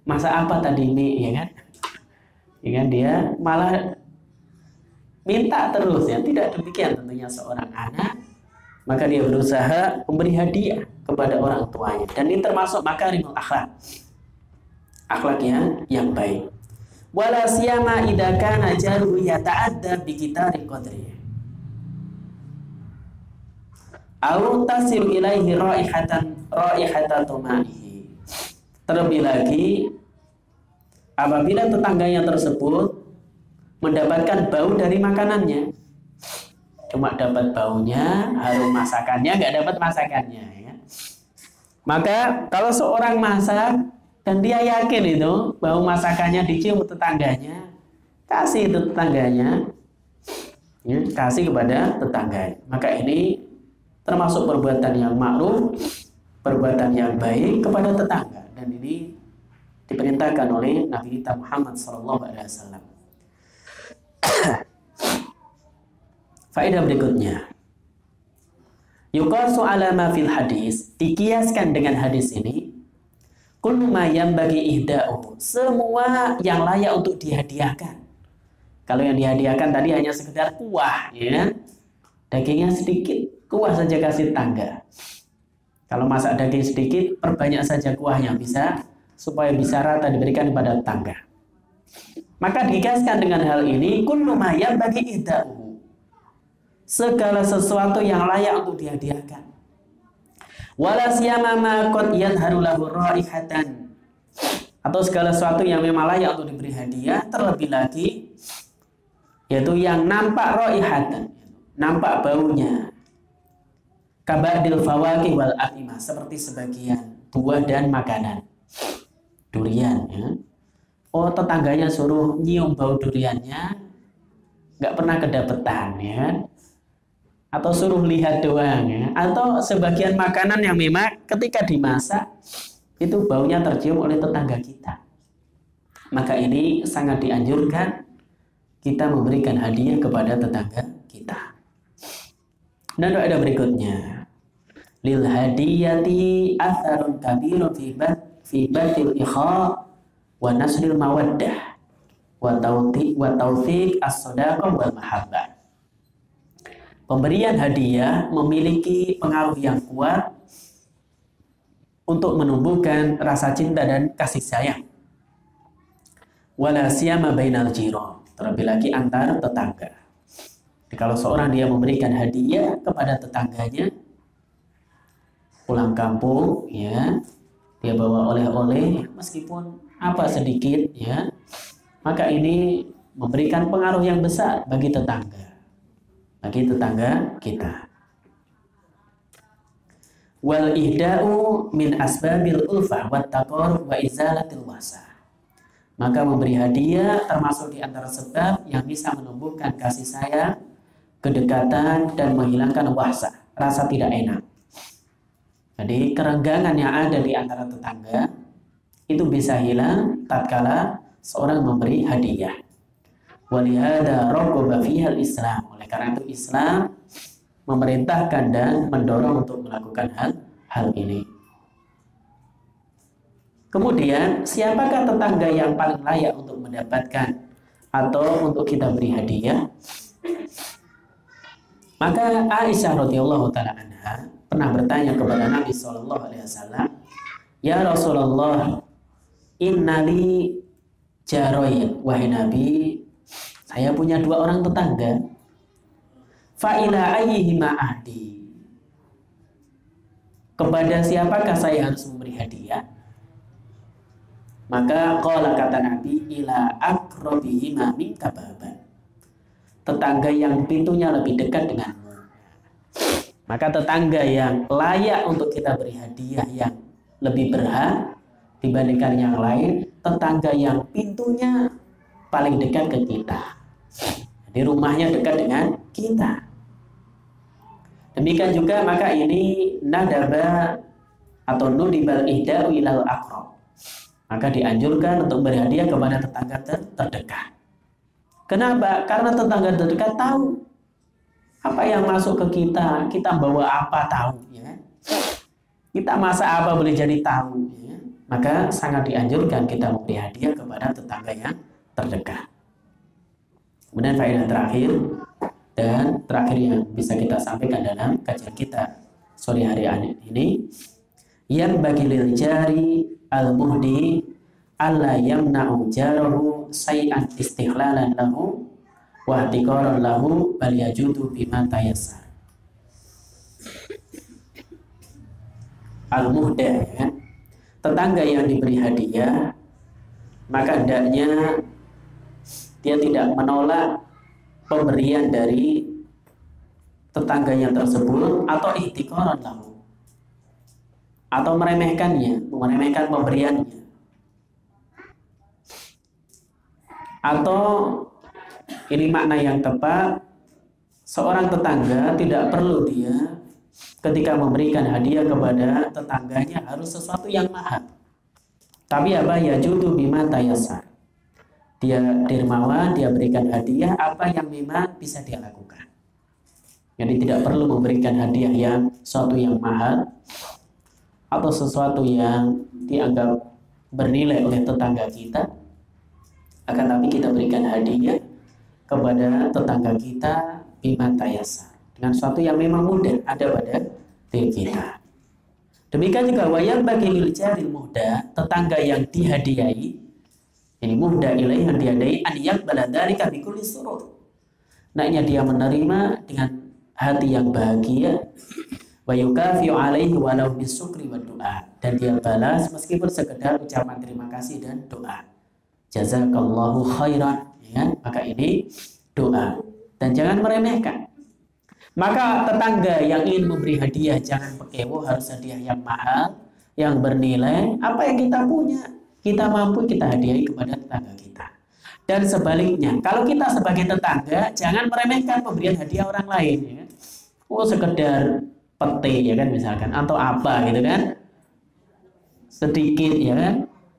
Masa apa tadi ini ya kan? Ya kan? Dia malah minta terus ya. Tidak demikian tentunya seorang anak. Maka dia berusaha memberi hadiah kepada orang tuanya. Dan ini termasuk makarimul akhlak. Akhlak yang yang baik. Wala siyama idza kana jaruhu yata'adda bi kitari qadri. Au tasir ilaihi raihatan raihatan tumaihi. Terlebih lagi apabila tetangganya tersebut mendapatkan bau dari makanannya cuma dapat baunya, harum masakannya, nggak dapat masakannya. Ya. Maka kalau seorang masak dan dia yakin itu bau masakannya dicium tetangganya, kasih itu tetangganya, ya, kasih kepada tetangga. Maka ini termasuk perbuatan yang ma'ruf, perbuatan yang baik kepada tetangga dan ini diperintahkan oleh Nabi kita Muhammad SAW. <coughs> Faedah berikutnya. Yuqasu ala ma fil hadis, dikiaskan dengan hadis ini, kullu bagi ihda'u, semua yang layak untuk dihadiahkan. Kalau yang dihadiahkan tadi hanya sekedar kuah, ya. Dagingnya sedikit, kuah saja kasih tangga. Kalau masak daging sedikit, perbanyak saja kuahnya bisa supaya bisa rata diberikan kepada tangga. Maka dikiaskan dengan hal ini, kullu ma bagi ihda'u segala sesuatu yang layak untuk dihadiahkan. Wala siyama ma qad yadharu lahu atau segala sesuatu yang memang layak untuk diberi hadiah terlebih lagi yaitu yang nampak raihatan nampak baunya kabadil fawakih wal afimah seperti sebagian buah dan makanan durian ya. oh tetangganya suruh nyium bau duriannya nggak pernah kedapetan ya. Atau suruh lihat doang ya. Atau sebagian makanan yang memang ketika dimasak itu baunya tercium oleh tetangga kita. Maka ini sangat dianjurkan kita memberikan hadiah kepada tetangga kita. Dan doa berikutnya. Lil hadiyati atharun kabirun fi fi batil ikha wa nasril mawaddah wa tawfiq wa tawfiq as-sadaqah wal mahabbah Pemberian hadiah memiliki pengaruh yang kuat untuk menumbuhkan rasa cinta dan kasih sayang. Wala siyama bainal jiro, terlebih lagi antar tetangga. Jadi kalau seorang dia memberikan hadiah kepada tetangganya, pulang kampung, ya, dia bawa oleh-oleh, meskipun apa sedikit, ya, maka ini memberikan pengaruh yang besar bagi tetangga bagi tetangga kita. Wal ihda'u min asbabil ulfah wa taqor wa izalatil wasa. Maka memberi hadiah termasuk di antara sebab yang bisa menumbuhkan kasih sayang, kedekatan, dan menghilangkan wasa, rasa tidak enak. Jadi kerenggangan yang ada di antara tetangga itu bisa hilang tatkala seorang memberi hadiah. Walihada rokoba fihal Islam. Oleh karena itu Islam memerintahkan dan mendorong untuk melakukan hal hal ini. Kemudian, siapakah tetangga yang paling layak untuk mendapatkan atau untuk kita beri hadiah? Maka Aisyah radhiyallahu taala anha pernah bertanya kepada Nabi Shallallahu alaihi wasallam, "Ya Rasulullah, innali jaroyin wahai Nabi, saya punya dua orang tetangga. Fa'ila ayyihima ahdi. Kepada siapakah saya harus memberi hadiah? Maka qala kata Nabi ila akrobihima minka baban. Tetangga yang pintunya lebih dekat denganmu. Maka tetangga yang layak untuk kita beri hadiah yang lebih berhak dibandingkan yang lain tetangga yang pintunya paling dekat ke kita. Jadi rumahnya dekat dengan kita. Demikian juga maka ini nadaba atau nudibal ihda'u ilal akrob. Maka dianjurkan untuk berhadiah kepada tetangga ter terdekat. Kenapa? Karena tetangga terdekat tahu apa yang masuk ke kita, kita bawa apa tahu. Ya. Kita masa apa boleh jadi tahu. Ya. Maka sangat dianjurkan kita memberi hadiah kepada tetangga yang terdekat. Kemudian faedah terakhir, dan terakhir yang bisa kita sampaikan dalam kajian kita sore hari ini yang bagi lil jari al muhdi alla yamna'u jarahu say'an istighlalan lahu wa ihtiqaran lahu bal yajudu bima tayassar al muhda ya. tetangga yang diberi hadiah maka hendaknya dia tidak menolak pemberian dari tetangganya tersebut atau ihtikoran lahu. Atau meremehkannya, meremehkan pemberiannya. Atau ini makna yang tepat seorang tetangga tidak perlu dia ketika memberikan hadiah kepada tetangganya harus sesuatu yang mahal tapi apa ya judu bima tayasar dia dermawan, dia berikan hadiah apa yang memang bisa dia lakukan. Jadi tidak perlu memberikan hadiah yang sesuatu yang mahal atau sesuatu yang dianggap bernilai oleh tetangga kita. Akan tapi kita berikan hadiah kepada tetangga kita bima tayasa dengan sesuatu yang memang mudah ada pada diri kita. Demikian juga wayang bagi iljaril muda tetangga yang dihadiahi ini mudah ilaih yang diadai an yakbala dzalika bikulli surur. Naiknya dia menerima dengan hati yang bahagia wa yukafi alaihi walau bisukri wa doa dan dia balas meskipun sekedar ucapan terima kasih dan doa. Jazakallahu khairan ya, maka ini doa dan jangan meremehkan. Maka tetangga yang ingin memberi hadiah jangan pekewo harus hadiah yang mahal, yang bernilai apa yang kita punya kita mampu kita hadiahi kepada tetangga kita. Dan sebaliknya, kalau kita sebagai tetangga jangan meremehkan pemberian hadiah orang lain ya. Oh sekedar pete ya kan misalkan atau apa gitu kan. Sedikit ya kan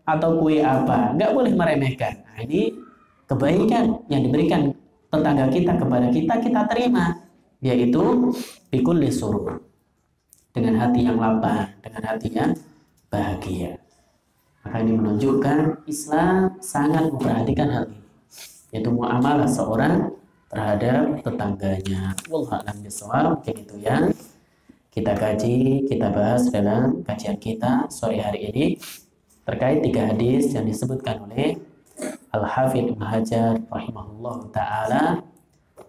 atau kue apa. Nggak boleh meremehkan. Nah, ini kebaikan yang diberikan tetangga kita kepada kita kita terima yaitu pikul suruh dengan hati yang lapang, dengan hati yang bahagia. Maka ini menunjukkan Islam sangat memperhatikan hal ini. Yaitu muamalah seorang terhadap tetangganya. Wallahualam bisawab. Mungkin itu yang kita kaji, kita bahas dalam kajian kita sore hari ini terkait tiga hadis yang disebutkan oleh Al-Hafidh Hajar rahimahullah ta'ala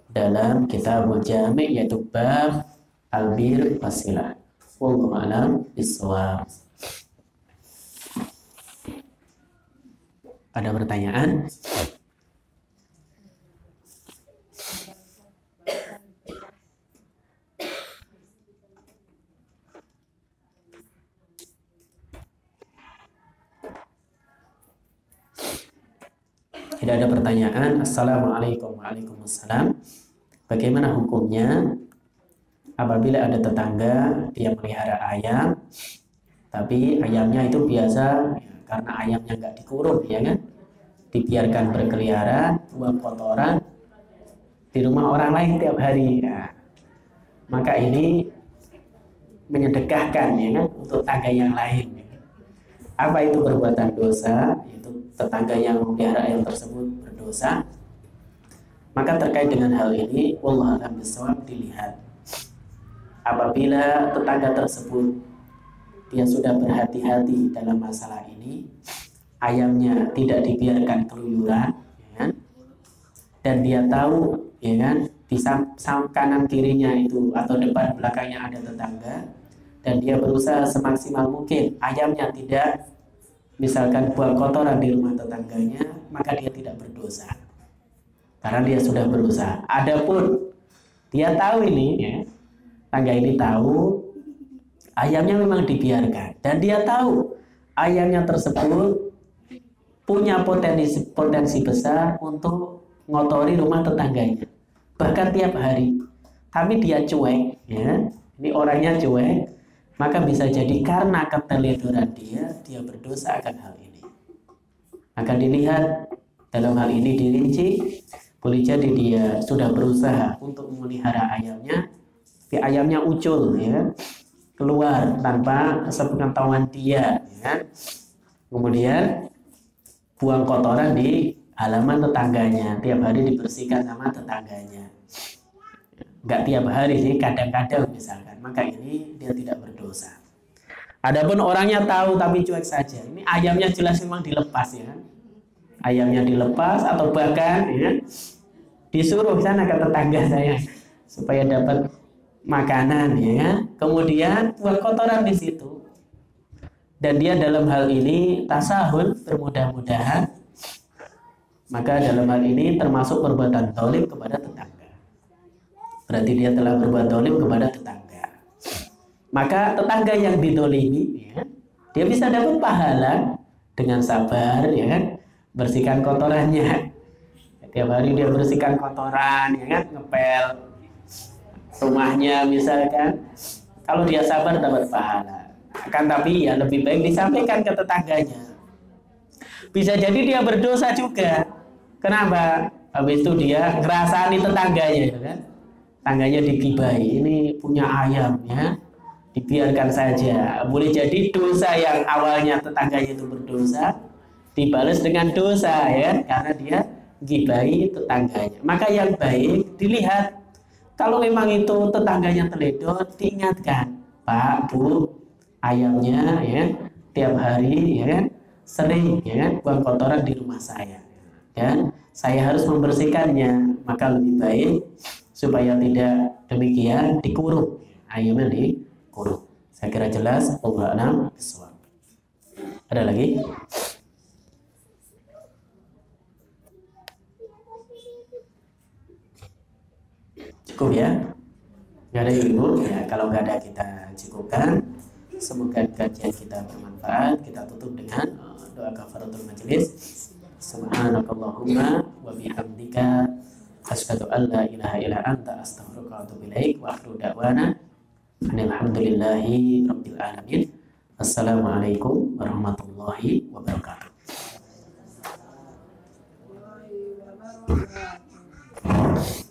dalam kitab Jami' yaitu bab Al-Bir Wasilah. Wallahu a'lam bishawab. Ada pertanyaan? Tidak ada pertanyaan. Assalamualaikum Waalaikumsalam. Bagaimana hukumnya apabila ada tetangga dia melihara ayam, tapi ayamnya itu biasa karena ayamnya nggak dikurung ya kan dibiarkan berkeliaran buang kotoran di rumah orang lain tiap hari ya. maka ini menyedekahkan ya kan untuk tangga yang lain ya. apa itu perbuatan dosa itu tetangga yang memelihara ayam tersebut berdosa maka terkait dengan hal ini Allah alam dilihat apabila tetangga tersebut dia sudah berhati-hati dalam masalah ini ayamnya tidak dibiarkan keluyuran ya kan? dan dia tahu ya kan di sam kanan kirinya itu atau depan belakangnya ada tetangga dan dia berusaha semaksimal mungkin ayamnya tidak misalkan buang kotoran di rumah tetangganya maka dia tidak berdosa. Karena dia sudah berusaha adapun dia tahu ini ya tangga ini tahu ayamnya memang dibiarkan. Dan dia tahu ayamnya tersebut punya potensi potensi besar untuk ngotori rumah tetangganya. Bahkan tiap hari. Tapi dia cuek ya. Ini orangnya cuek maka bisa jadi karena keteledoran dia dia berdosa akan hal ini. Akan dilihat dalam hal ini dirinci boleh jadi dia sudah berusaha untuk memelihara ayamnya. Tapi ayamnya ucul ya. Keluar tanpa sepengetahuan dia ya. kemudian buang kotoran di halaman tetangganya. Tiap hari dibersihkan sama tetangganya nggak tiap hari sih kadang-kadang misalkan. Maka ini dia tidak berdosa. Adapun orangnya tahu tapi cuek saja. Ini ayamnya jelas memang dilepas ya. Ayamnya dilepas atau bahkan ya disuruh sana ke tetangga saya supaya dapat makanan ya. Kemudian buang kotoran di situ. Dan dia dalam hal ini tasahul bermudah-mudahan. Maka dalam hal ini termasuk perbuatan dolim kepada tetangga. Berarti dia telah berbuat dolim kepada tetangga. Maka tetangga yang didolimi, ya, dia bisa dapat pahala dengan sabar, ya kan? Bersihkan kotorannya. Tiap hari dia bersihkan kotoran, ya kan? Ngepel rumahnya misalkan. Kalau dia sabar dapat pahala. Akan tapi ya lebih baik disampaikan ke tetangganya. Bisa jadi dia berdosa juga Kenapa? Habis itu dia ngerasani tetangganya ya kan. Tangganya digibai. Ini punya ayam ya. Dibiarkan saja. Boleh jadi dosa yang awalnya tetangganya itu berdosa dibalas dengan dosa ya karena dia gibai tetangganya. Maka yang baik dilihat kalau memang itu tetangganya teledor diingatkan, Pak, Bu, ayamnya ya tiap hari ya kan sering ya kan buang kotoran di rumah saya ya saya harus membersihkannya maka lebih baik supaya tidak demikian dikurung ayamnya dikurung saya kira jelas Allah alam ada lagi? Cukup ya? Nggak ada ibu ya kalau nggak ada kita cukupkan. Semoga kajian kita bermanfaat. Kita tutup dengan uh, doa kafaratul majelis subhanakallahumma wa bihamdika asyhadu an la ilaha illa anta astaghfiruka wa atubu ilaik wa akhiru da'wana alhamdulillahi rabbil alamin assalamualaikum warahmatullahi wabarakatuh Thank you.